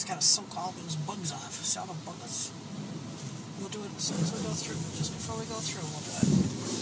Just gotta soak all those bugs off. See all the bugs? We'll do it as soon as we go through. Just before we go through, we'll do it.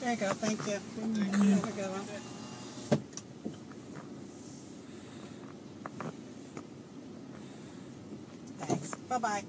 There you go. Thank you. Thank you. Have a good one. Thanks. Bye bye.